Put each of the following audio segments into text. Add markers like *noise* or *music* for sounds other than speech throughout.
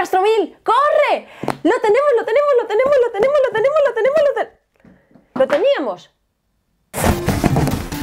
Castromil! ¡Corre! ¡Lo tenemos, lo tenemos, lo tenemos, lo tenemos, lo tenemos, lo tenemos, lo tenemos! ¡Lo teníamos!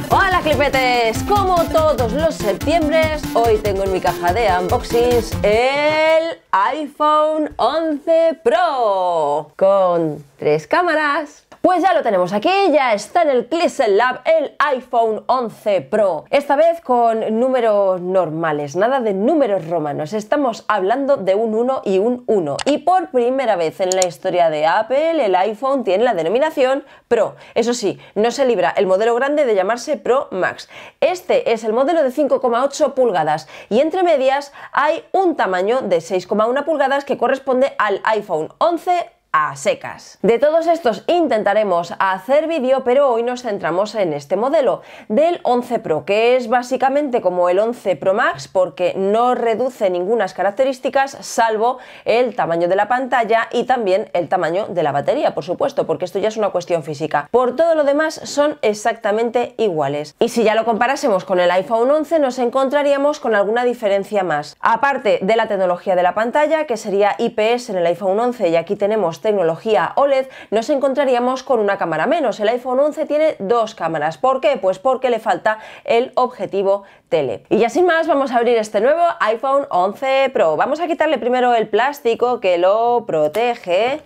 Hola clipetes, como todos los septiembre, hoy tengo en mi caja de unboxings el iPhone 11 Pro con tres cámaras, pues ya lo tenemos aquí, ya está en el Clissel Lab el iPhone 11 Pro. Esta vez con números normales, nada de números romanos. Estamos hablando de un 1 y un 1. Y por primera vez en la historia de Apple, el iPhone tiene la denominación Pro. Eso sí, no se libra el modelo grande de llamarse Pro Max. Este es el modelo de 5,8 pulgadas y entre medias hay un tamaño de 6,1 pulgadas que corresponde al iPhone 11 a secas. De todos estos intentaremos hacer vídeo, pero hoy nos centramos en este modelo del 11 Pro, que es básicamente como el 11 Pro Max porque no reduce ninguna características salvo el tamaño de la pantalla y también el tamaño de la batería, por supuesto, porque esto ya es una cuestión física. Por todo lo demás son exactamente iguales. Y si ya lo comparásemos con el iPhone 11 nos encontraríamos con alguna diferencia más. Aparte de la tecnología de la pantalla, que sería IPS en el iPhone 11 y aquí tenemos tecnología OLED, nos encontraríamos con una cámara menos. El iPhone 11 tiene dos cámaras. ¿Por qué? Pues porque le falta el objetivo tele. Y ya sin más, vamos a abrir este nuevo iPhone 11 Pro. Vamos a quitarle primero el plástico que lo protege.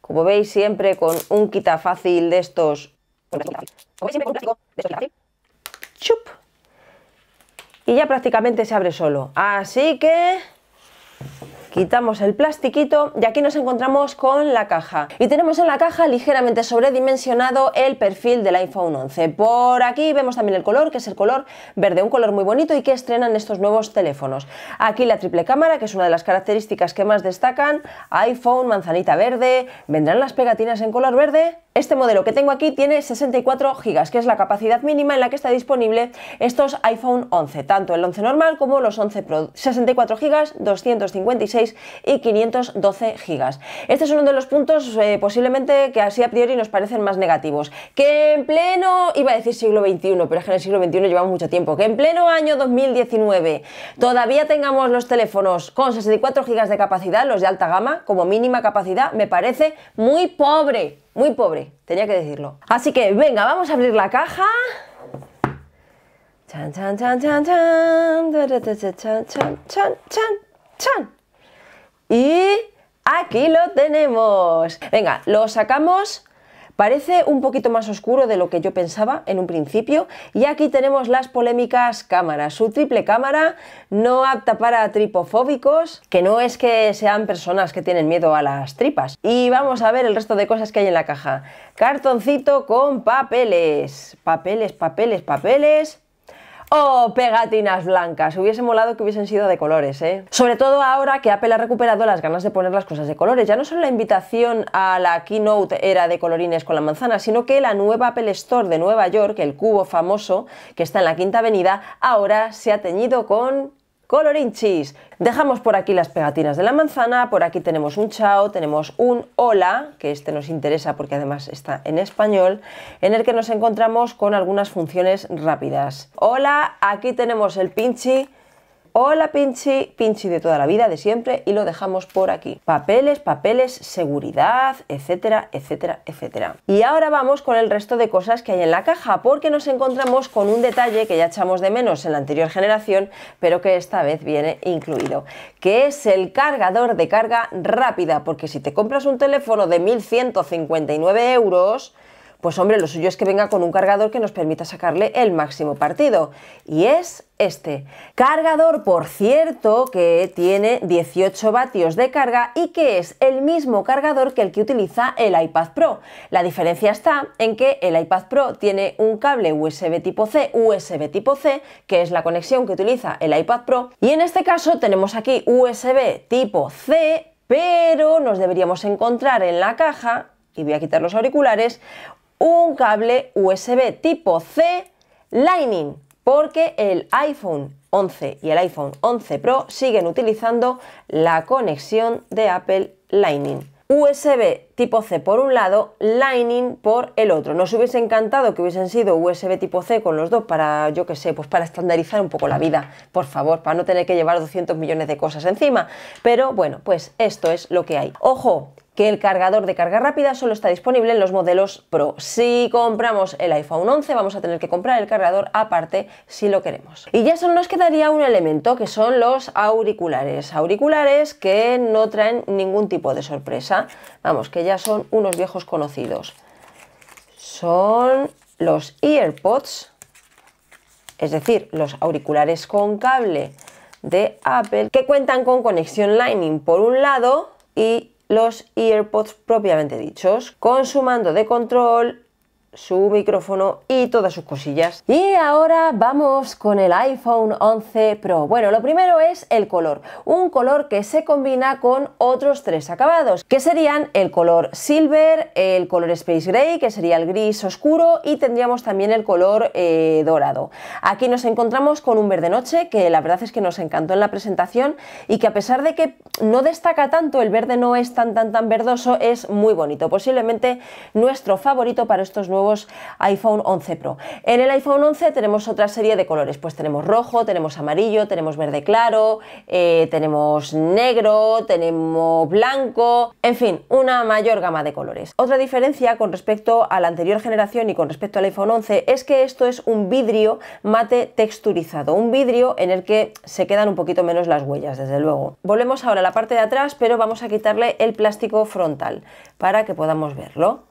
Como veis, siempre con un quita fácil de estos. Chup. Y ya prácticamente se abre solo. Así que quitamos el plastiquito y aquí nos encontramos con la caja. Y tenemos en la caja ligeramente sobredimensionado el perfil del iPhone 11 por aquí vemos también el color que es el color verde un color muy bonito y que estrenan estos nuevos teléfonos. Aquí la triple cámara que es una de las características que más destacan. iPhone manzanita verde. Vendrán las pegatinas en color verde este modelo que tengo aquí tiene 64 GB, que es la capacidad mínima en la que está disponible estos iPhone 11, tanto el 11 normal como los 11 Pro. 64 GB, 256 y 512 GB. Este es uno de los puntos eh, posiblemente que así a priori nos parecen más negativos. Que en pleno, iba a decir siglo XXI, pero es que en el siglo XXI llevamos mucho tiempo, que en pleno año 2019 todavía tengamos los teléfonos con 64 GB de capacidad, los de alta gama, como mínima capacidad, me parece muy pobre. Muy pobre, tenía que decirlo. Así que venga, vamos a abrir la caja. Chan, chan, chan, chan, chan. Chan, chan, chan, chan. Y aquí lo tenemos. Venga, lo sacamos Parece un poquito más oscuro de lo que yo pensaba en un principio y aquí tenemos las polémicas cámaras. Su triple cámara no apta para tripofóbicos, que no es que sean personas que tienen miedo a las tripas. Y vamos a ver el resto de cosas que hay en la caja. Cartoncito con papeles, papeles, papeles, papeles ¡Oh, pegatinas blancas! Hubiese molado que hubiesen sido de colores, ¿eh? Sobre todo ahora que Apple ha recuperado las ganas de poner las cosas de colores. Ya no solo la invitación a la keynote era de colorines con la manzana, sino que la nueva Apple Store de Nueva York, el cubo famoso que está en la Quinta Avenida, ahora se ha teñido con colorinchis. Dejamos por aquí las pegatinas de la manzana, por aquí tenemos un chao, tenemos un hola, que este nos interesa porque además está en español, en el que nos encontramos con algunas funciones rápidas. Hola, aquí tenemos el pinchi, Hola Pinchi, Pinchi de toda la vida, de siempre, y lo dejamos por aquí. Papeles, papeles, seguridad, etcétera, etcétera, etcétera. Y ahora vamos con el resto de cosas que hay en la caja, porque nos encontramos con un detalle que ya echamos de menos en la anterior generación, pero que esta vez viene incluido, que es el cargador de carga rápida, porque si te compras un teléfono de 1159 euros, pues hombre, lo suyo es que venga con un cargador que nos permita sacarle el máximo partido. Y es este. Cargador, por cierto, que tiene 18 vatios de carga y que es el mismo cargador que el que utiliza el iPad Pro. La diferencia está en que el iPad Pro tiene un cable USB tipo C, USB tipo C, que es la conexión que utiliza el iPad Pro. Y en este caso tenemos aquí USB tipo C, pero nos deberíamos encontrar en la caja y voy a quitar los auriculares, un cable USB tipo C Lightning, porque el iPhone 11 y el iPhone 11 Pro siguen utilizando la conexión de Apple Lightning. USB tipo C por un lado, Lightning por el otro. Nos hubiese encantado que hubiesen sido USB tipo C con los dos para, yo que sé, pues para estandarizar un poco la vida, por favor, para no tener que llevar 200 millones de cosas encima. Pero bueno, pues esto es lo que hay. Ojo, que el cargador de carga rápida solo está disponible en los modelos Pro. Si compramos el iPhone 11 vamos a tener que comprar el cargador aparte si lo queremos. Y ya solo nos quedaría un elemento que son los auriculares. Auriculares que no traen ningún tipo de sorpresa. Vamos, que ya son unos viejos conocidos. Son los EarPods, es decir, los auriculares con cable de Apple que cuentan con conexión Lightning por un lado y los EarPods propiamente dichos, con su mando de control, su micrófono y todas sus cosillas. Y ahora vamos con el iPhone 11 Pro. Bueno, lo primero es el color, un color que se combina con otros tres acabados, que serían el color silver, el color space gray, que sería el gris oscuro, y tendríamos también el color eh, dorado. Aquí nos encontramos con un verde noche, que la verdad es que nos encantó en la presentación y que a pesar de que no destaca tanto, el verde no es tan tan tan verdoso, es muy bonito. Posiblemente nuestro favorito para estos nuevos nuevos iPhone 11 Pro. En el iPhone 11 tenemos otra serie de colores, pues tenemos rojo, tenemos amarillo, tenemos verde claro, eh, tenemos negro, tenemos blanco, en fin, una mayor gama de colores. Otra diferencia con respecto a la anterior generación y con respecto al iPhone 11 es que esto es un vidrio mate texturizado, un vidrio en el que se quedan un poquito menos las huellas, desde luego. Volvemos ahora a la parte de atrás, pero vamos a quitarle el plástico frontal para que podamos verlo.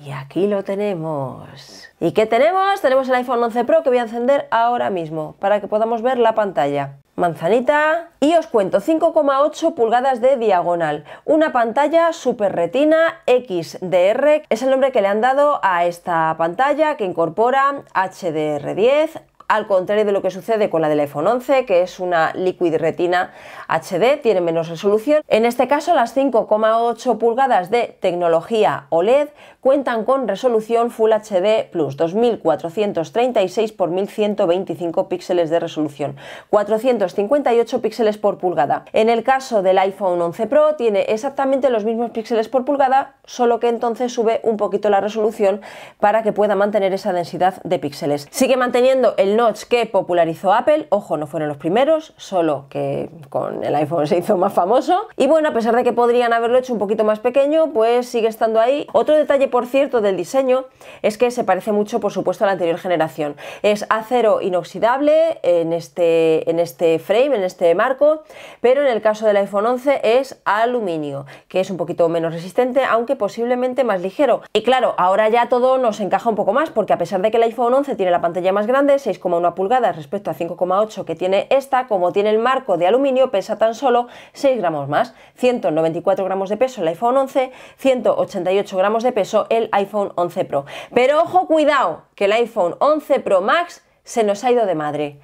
Y aquí lo tenemos. ¿Y qué tenemos? Tenemos el iPhone 11 Pro que voy a encender ahora mismo para que podamos ver la pantalla. Manzanita y os cuento 5,8 pulgadas de diagonal, una pantalla Super Retina XDR, es el nombre que le han dado a esta pantalla que incorpora HDR10, al contrario de lo que sucede con la del iPhone 11, que es una Liquid Retina HD, tiene menos resolución. En este caso, las 5,8 pulgadas de tecnología OLED cuentan con resolución Full HD Plus, 2436 x 1125 píxeles de resolución, 458 píxeles por pulgada. En el caso del iPhone 11 Pro tiene exactamente los mismos píxeles por pulgada, solo que entonces sube un poquito la resolución para que pueda mantener esa densidad de píxeles. Sigue manteniendo el notch que popularizó Apple, ojo, no fueron los primeros, solo que con el iPhone se hizo más famoso. Y bueno, a pesar de que podrían haberlo hecho un poquito más pequeño, pues sigue estando ahí. Otro detalle, por cierto, del diseño es que se parece mucho, por supuesto, a la anterior generación. Es acero inoxidable en este, en este frame, en este marco, pero en el caso del iPhone 11 es aluminio, que es un poquito menos resistente, aunque posiblemente más ligero. Y claro, ahora ya todo nos encaja un poco más, porque a pesar de que el iPhone 11 tiene la pantalla más grande, 6, una pulgada respecto a 5,8 que tiene esta, como tiene el marco de aluminio, pesa tan solo 6 gramos más, 194 gramos de peso el iPhone 11, 188 gramos de peso el iPhone 11 Pro. Pero ojo, cuidado, que el iPhone 11 Pro Max se nos ha ido de madre.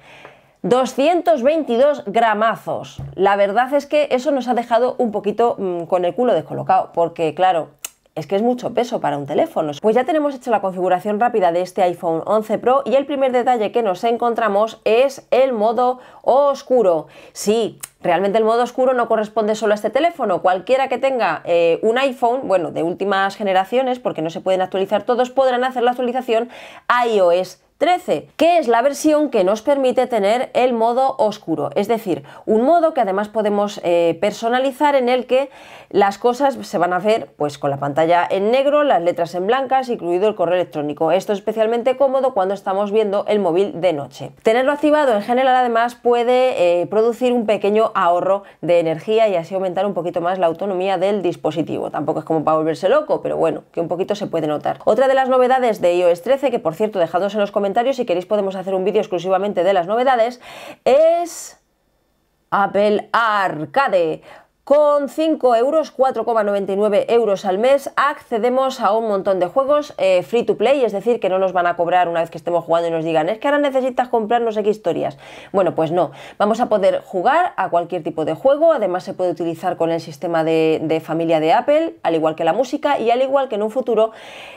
222 gramazos. La verdad es que eso nos ha dejado un poquito mm, con el culo descolocado, porque claro, es que es mucho peso para un teléfono. Pues ya tenemos hecho la configuración rápida de este iPhone 11 Pro y el primer detalle que nos encontramos es el modo oscuro. Sí, Realmente el modo oscuro no corresponde solo a este teléfono. Cualquiera que tenga eh, un iPhone, bueno, de últimas generaciones, porque no se pueden actualizar todos, podrán hacer la actualización iOS 13, que es la versión que nos permite tener el modo oscuro, es decir, un modo que además podemos eh, personalizar en el que las cosas se van a ver pues con la pantalla en negro, las letras en blancas, incluido el correo electrónico. Esto es especialmente cómodo cuando estamos viendo el móvil de noche. Tenerlo activado en general además puede eh, producir un pequeño ahorro de energía y así aumentar un poquito más la autonomía del dispositivo. Tampoco es como para volverse loco, pero bueno, que un poquito se puede notar. Otra de las novedades de iOS 13, que por cierto dejadnos en los comentarios si queréis podemos hacer un vídeo exclusivamente de las novedades, es Apple Arcade. Con 5 euros, 4,99 euros al mes, accedemos a un montón de juegos eh, free to play, es decir, que no nos van a cobrar una vez que estemos jugando y nos digan, es que ahora necesitas comprar no sé qué historias. Bueno, pues no, vamos a poder jugar a cualquier tipo de juego, además se puede utilizar con el sistema de, familia de Apple, al igual que la música y al igual que en un futuro...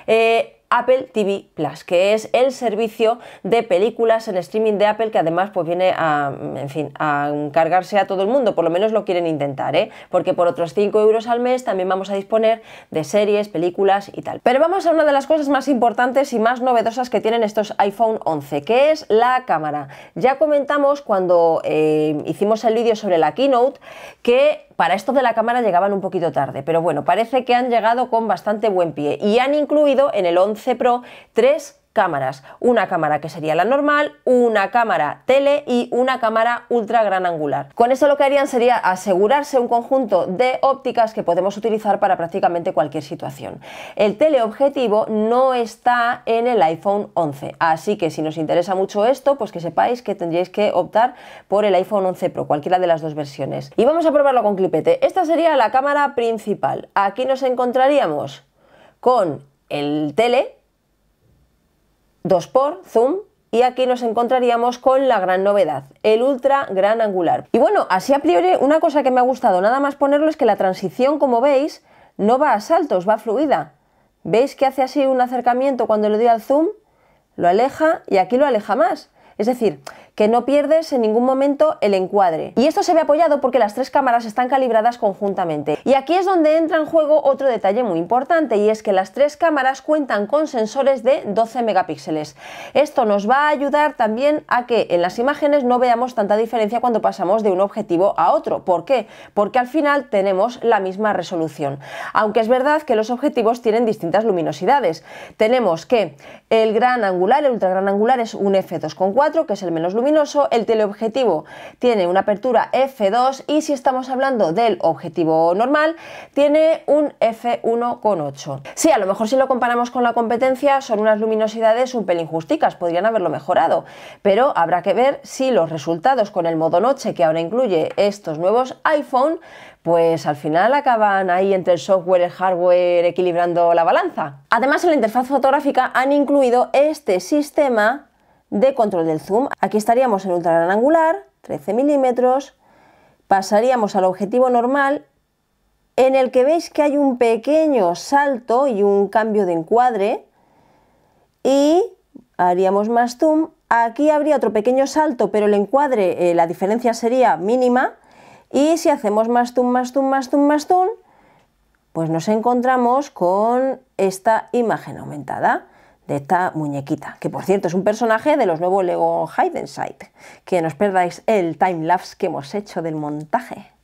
Eh, Apple TV Plus, que es el servicio de películas en streaming de Apple que además pues viene a, en fin, a cargarse a todo el mundo, por lo menos lo quieren intentar, ¿eh? porque por otros 5 euros al mes también vamos a disponer de series, películas y tal. Pero vamos a una de las cosas más importantes y más novedosas que tienen estos iPhone 11, que es la cámara. Ya comentamos cuando eh, hicimos el vídeo sobre la Keynote que para esto de la cámara llegaban un poquito tarde, pero bueno, parece que han llegado con bastante buen pie y han incluido en el 11 Pro tres cámaras. Una cámara que sería la normal, una cámara tele y una cámara ultra gran angular. Con esto lo que harían sería asegurarse un conjunto de ópticas que podemos utilizar para prácticamente cualquier situación. El teleobjetivo no está en el iPhone 11, así que si nos interesa mucho esto, pues que sepáis que tendríais que optar por el iPhone 11 Pro, cualquiera de las dos versiones. Y vamos a probarlo con clipete. Esta sería la cámara principal. Aquí nos encontraríamos con el tele 2 por zoom y aquí nos encontraríamos con la gran novedad, el ultra gran angular. Y bueno, así a priori una cosa que me ha gustado nada más ponerlo es que la transición, como veis, no va a saltos, va fluida. ¿Veis que hace así un acercamiento cuando le doy al zoom? Lo aleja y aquí lo aleja más. Es decir, que no pierdes en ningún momento el encuadre. Y esto se ve apoyado porque las tres cámaras están calibradas conjuntamente. Y aquí es donde entra en juego otro detalle muy importante y es que las tres cámaras cuentan con sensores de 12 megapíxeles. Esto nos va a ayudar también a que en las imágenes no veamos tanta diferencia cuando pasamos de un objetivo a otro. ¿Por qué? Porque al final tenemos la misma resolución. Aunque es verdad que los objetivos tienen distintas luminosidades. Tenemos que el gran angular, el ultra gran angular es un f2.4 que es el menos luminoso el teleobjetivo tiene una apertura f2 y si estamos hablando del objetivo normal tiene un f1.8. Sí, a lo mejor si lo comparamos con la competencia son unas luminosidades un pelín justicas, podrían haberlo mejorado, pero habrá que ver si los resultados con el modo noche que ahora incluye estos nuevos iPhone pues al final acaban ahí entre el software y el hardware equilibrando la balanza. Además en la interfaz fotográfica han incluido este sistema de control del zoom. Aquí estaríamos en ultra gran angular, 13 milímetros, pasaríamos al objetivo normal, en el que veis que hay un pequeño salto y un cambio de encuadre, y haríamos más zoom. Aquí habría otro pequeño salto, pero el encuadre, eh, la diferencia sería mínima, y si hacemos más zoom, más zoom, más zoom, más zoom, pues nos encontramos con esta imagen aumentada de esta muñequita, que por cierto es un personaje de los nuevos Lego Hide Sight, que no os perdáis el time-lapse que hemos hecho del montaje.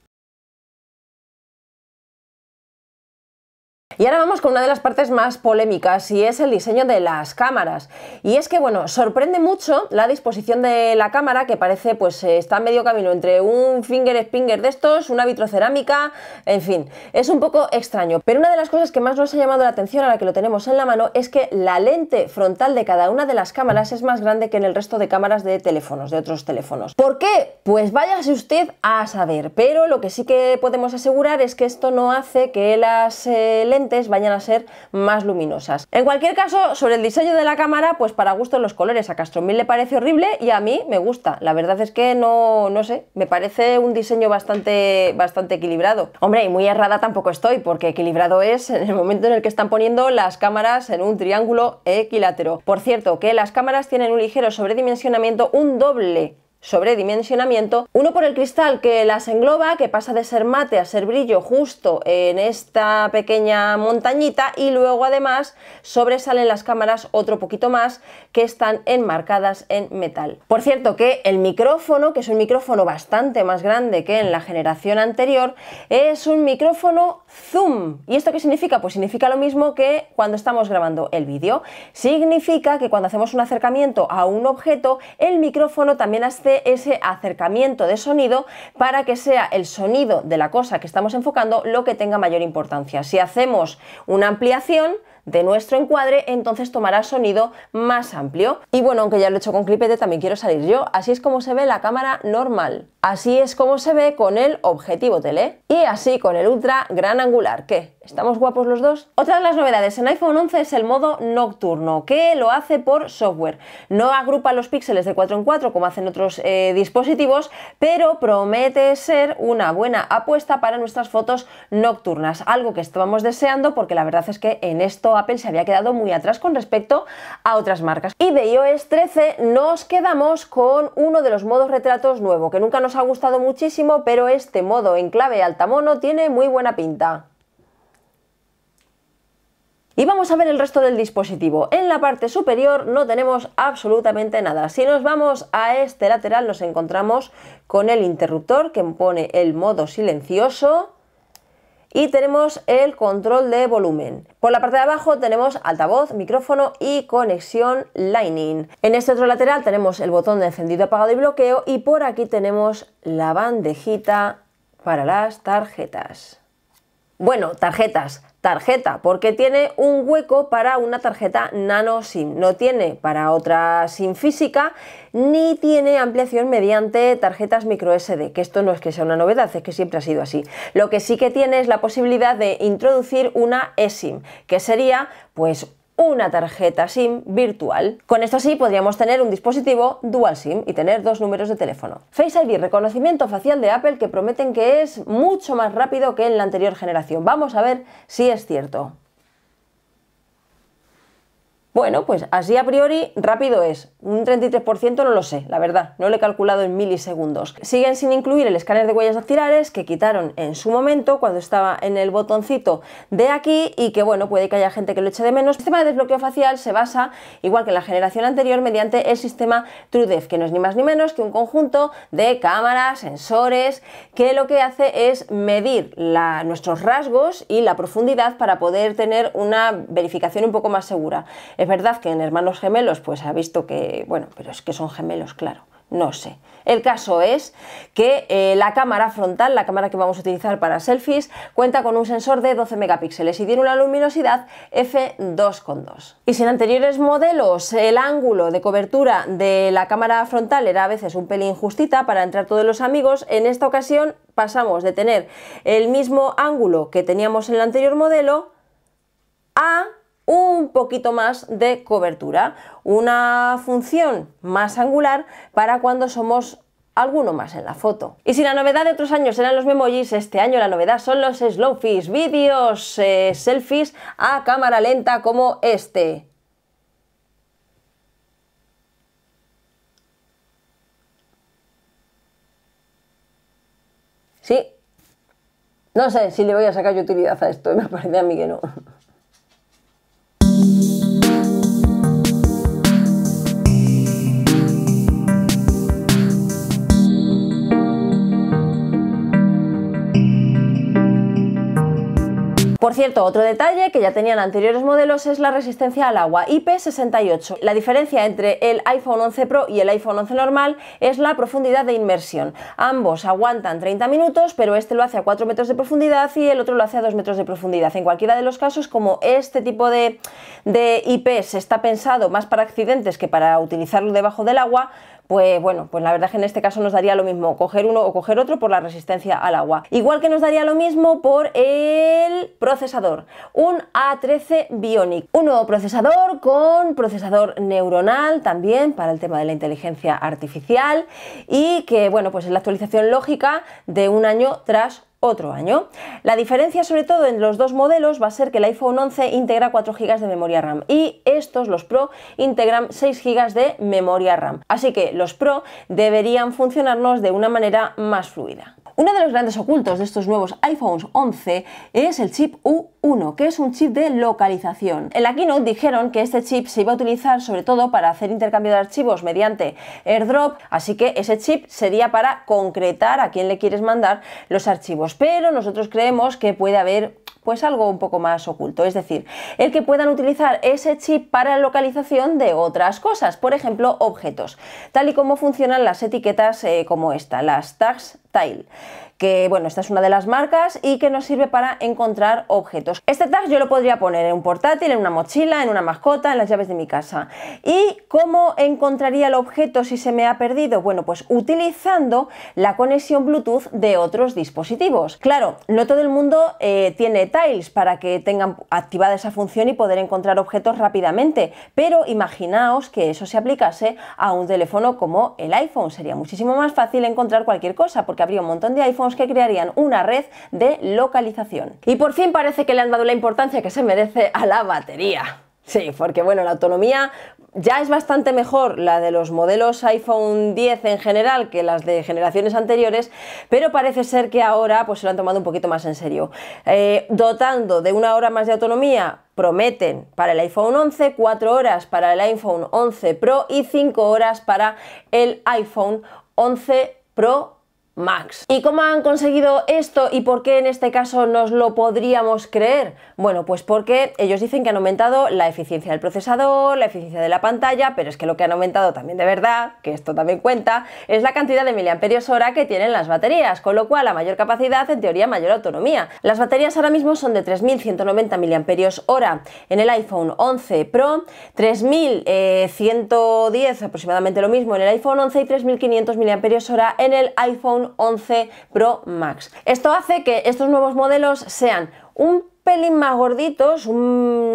Y ahora vamos con una de las partes más polémicas y es el diseño de las cámaras. Y es que, bueno, sorprende mucho la disposición de la cámara que parece pues eh, está medio camino entre un finger spinger de estos, una vitrocerámica, en fin, es un poco extraño. Pero una de las cosas que más nos ha llamado la atención a la que lo tenemos en la mano es que la lente frontal de cada una de las cámaras es más grande que en el resto de cámaras de teléfonos, de otros teléfonos. ¿Por qué? Pues váyase usted a saber, pero lo que sí que podemos asegurar es que esto no hace que las eh, lentes vayan a ser más luminosas. En cualquier caso, sobre el diseño de la cámara, pues para gusto los colores. A Castromil le parece horrible y a mí me gusta. La verdad es que no, no sé, me parece un diseño bastante, bastante equilibrado. Hombre, y muy errada tampoco estoy, porque equilibrado es en el momento en el que están poniendo las cámaras en un triángulo equilátero. Por cierto, que las cámaras tienen un ligero sobredimensionamiento, un doble sobredimensionamiento, uno por el cristal que las engloba, que pasa de ser mate a ser brillo justo en esta pequeña montañita y luego además sobresalen las cámaras otro poquito más que están enmarcadas en metal. Por cierto que el micrófono, que es un micrófono bastante más grande que en la generación anterior, es un micrófono zoom. ¿Y esto qué significa? Pues significa lo mismo que cuando estamos grabando el vídeo. Significa que cuando hacemos un acercamiento a un objeto, el micrófono también hace ese acercamiento de sonido para que sea el sonido de la cosa que estamos enfocando lo que tenga mayor importancia. Si hacemos una ampliación, de nuestro encuadre, entonces tomará sonido más amplio. Y bueno, aunque ya lo he hecho con clipete, también quiero salir yo. Así es como se ve la cámara normal. Así es como se ve con el objetivo tele. Y así con el ultra gran angular, que ¿Estamos guapos los dos? Otra de las novedades en iPhone 11 es el modo nocturno, que lo hace por software. No agrupa los píxeles de 4 en 4 como hacen otros eh, dispositivos, pero promete ser una buena apuesta para nuestras fotos nocturnas, algo que estábamos deseando porque la verdad es que en esto Apple se había quedado muy atrás con respecto a otras marcas. Y de iOS 13 nos quedamos con uno de los modos retratos nuevo, que nunca nos ha gustado muchísimo, pero este modo en clave altamono tiene muy buena pinta. Y vamos a ver el resto del dispositivo. En la parte superior no tenemos absolutamente nada. Si nos vamos a este lateral nos encontramos con el interruptor que pone el modo silencioso y tenemos el control de volumen. Por la parte de abajo tenemos altavoz, micrófono y conexión Lightning. En este otro lateral tenemos el botón de encendido, apagado y bloqueo y por aquí tenemos la bandejita para las tarjetas. Bueno, tarjetas, tarjeta, porque tiene un hueco para una tarjeta nano SIM. No tiene para otra SIM física, ni tiene ampliación mediante tarjetas micro SD, que esto no es que sea una novedad, es que siempre ha sido así. Lo que sí que tiene es la posibilidad de introducir una eSIM, que sería pues una tarjeta SIM virtual. Con esto sí podríamos tener un dispositivo dual SIM y tener dos números de teléfono. Face ID, reconocimiento facial de Apple que prometen que es mucho más rápido que en la anterior generación. Vamos a ver si es cierto. Bueno, pues así a priori rápido es. Un 33% no lo sé, la verdad, no lo he calculado en milisegundos. Siguen sin incluir el escáner de huellas dactilares que quitaron en su momento cuando estaba en el botoncito de aquí y que bueno, puede que haya gente que lo eche de menos. El sistema de desbloqueo facial se basa, igual que en la generación anterior, mediante el sistema TrueDepth, que no es ni más ni menos que un conjunto de cámaras, sensores, que lo que hace es medir nuestros rasgos y la profundidad para poder tener una verificación un poco más segura. Es verdad que en hermanos gemelos pues ha visto que, bueno, pero es que son gemelos, claro, no sé. El caso es que eh, la cámara frontal, la cámara que vamos a utilizar para selfies, cuenta con un sensor de 12 megapíxeles y tiene una luminosidad f2.2. Y si en anteriores modelos el ángulo de cobertura de la cámara frontal era a veces un pelín justita para entrar todos los amigos, en esta ocasión pasamos de tener el mismo ángulo que teníamos en el anterior modelo a un poquito más de cobertura, una función más angular para cuando somos alguno más en la foto. Y si la novedad de otros años eran los memojis, este año la novedad son los slowfish, vídeos, eh, selfies a cámara lenta como este. Sí, no sé si le voy a sacar utilidad a esto, *laughs* me parece a mí que no. Por cierto, otro detalle que ya tenían anteriores modelos es la resistencia al agua IP68. La diferencia entre el iPhone 11 Pro y el iPhone 11 normal es la profundidad de inmersión. Ambos aguantan 30 minutos, pero este lo hace a 4 metros de profundidad y el otro lo hace a 2 metros de profundidad. En cualquiera de los casos, como este tipo de, de IPs está pensado más para accidentes que para utilizarlo debajo del agua, pues bueno, pues la verdad es que en este caso nos daría lo mismo coger uno o coger otro por la resistencia al agua. Igual que nos daría lo mismo por el procesador, un A13 Bionic, un nuevo procesador con procesador neuronal también para el tema de la inteligencia artificial y que bueno, pues es la actualización lógica de un año tras otro año. La diferencia sobre todo en los dos modelos va a ser que el iPhone 11 integra 4 GB de memoria RAM y estos, los Pro, integran 6 GB de memoria RAM. Así que los Pro deberían funcionarnos de una manera más fluida. Uno de los grandes ocultos de estos nuevos iPhones 11 es el chip U1, que es un chip de localización. En la keynote dijeron que este chip se iba a utilizar sobre todo para hacer intercambio de archivos mediante AirDrop, así que ese chip sería para concretar a quién le quieres mandar los archivos. Pero nosotros creemos que puede haber pues algo un poco más oculto, es decir, el que puedan utilizar ese chip para la localización de otras cosas, por ejemplo, objetos, tal y como funcionan las etiquetas eh, como esta, las tags tile que bueno, esta es una de las marcas y que nos sirve para encontrar objetos. Este tag yo lo podría poner en un portátil, en una mochila, en una mascota, en las llaves de mi casa. ¿Y cómo encontraría el objeto si se me ha perdido? Bueno, pues utilizando la conexión Bluetooth de otros dispositivos. Claro, no todo el mundo eh, tiene Tiles para que tengan activada esa función y poder encontrar objetos rápidamente, pero imaginaos que eso se aplicase a un teléfono como el iPhone. Sería muchísimo más fácil encontrar cualquier cosa porque habría un montón de que crearían una red de localización. Y por fin parece que le han dado la importancia que se merece a la batería. Sí, porque bueno, la autonomía ya es bastante mejor la de los modelos iPhone 10 en general que las de generaciones anteriores, pero parece ser que ahora pues se lo han tomado un poquito más en serio. Eh, dotando de una hora más de autonomía, prometen para el iPhone 11, 4 horas para el iPhone 11 Pro y 5 horas para el iPhone 11 Pro Max. ¿Y cómo han conseguido esto y por qué en este caso nos lo podríamos creer? Bueno, pues porque ellos dicen que han aumentado la eficiencia del procesador, la eficiencia de la pantalla, pero es que lo que han aumentado también de verdad, que esto también cuenta, es la cantidad de miliamperios hora que tienen las baterías, con lo cual a mayor capacidad, en teoría mayor autonomía. Las baterías ahora mismo son de 3190 miliamperios hora en el iPhone 11 Pro, 3110 aproximadamente lo mismo en el iPhone 11 y 3500 miliamperios hora en el iPhone 11 Pro Max. Esto hace que estos nuevos modelos sean un pelín más gorditos, un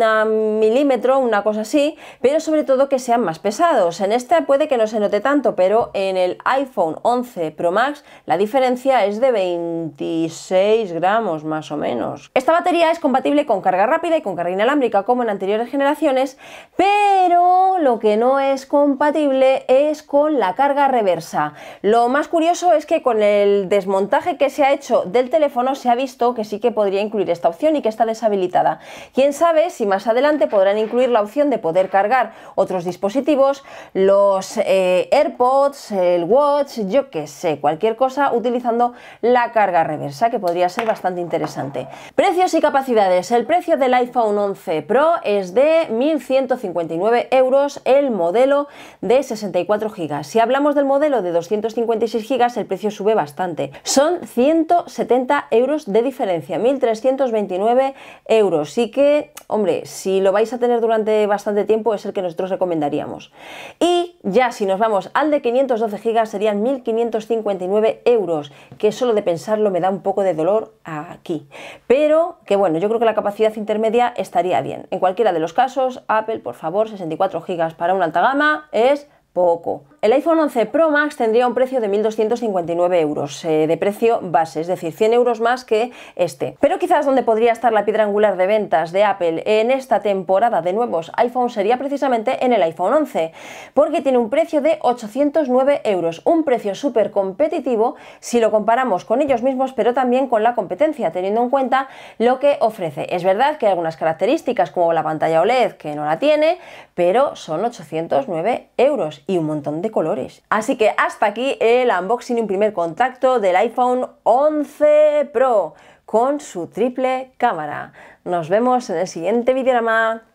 milímetro, una cosa así, pero sobre todo que sean más pesados. En este puede que no se note tanto, pero en el iPhone 11 Pro Max la diferencia es de 26 gramos más o menos. Esta batería es compatible con carga rápida y con carga inalámbrica como en anteriores generaciones, pero lo que no es compatible es con la carga reversa. Lo más curioso es que con el desmontaje que se ha hecho del teléfono se ha visto que sí que podría incluir esta opción y que deshabilitada. Quién sabe si más adelante podrán incluir la opción de poder cargar otros dispositivos, los eh, AirPods, el Watch, yo que sé, cualquier cosa utilizando la carga reversa, que podría ser bastante interesante. Precios y capacidades. El precio del iPhone 11 Pro es de 1.159 euros el modelo de 64 GB. Si hablamos del modelo de 256 GB, el precio sube bastante. Son 170 euros de diferencia, 1.329 euros. Sí que, hombre, si lo vais a tener durante bastante tiempo es el que nosotros recomendaríamos. Y ya si nos vamos al de 512 GB serían 1.559 euros, que solo de pensarlo me da un poco de dolor aquí. Pero que bueno, yo creo que la capacidad intermedia estaría bien. En cualquiera de los casos, Apple, por favor, 64 GB para una alta gama es poco. El iPhone 11 Pro Max tendría un precio de 1.259 euros eh, de precio base, es decir, 100 euros más que este. Pero quizás donde podría estar la piedra angular de ventas de Apple en esta temporada de nuevos iPhones sería precisamente en el iPhone 11, porque tiene un precio de 809 euros, un precio súper competitivo si lo comparamos con ellos mismos, pero también con la competencia, teniendo en cuenta lo que ofrece. Es verdad que hay algunas características como la pantalla OLED que no la tiene, pero son 809 euros y un montón colores. Así que hasta aquí el unboxing y un primer contacto del iPhone 11 Pro con su triple cámara. Nos vemos en el siguiente videorama.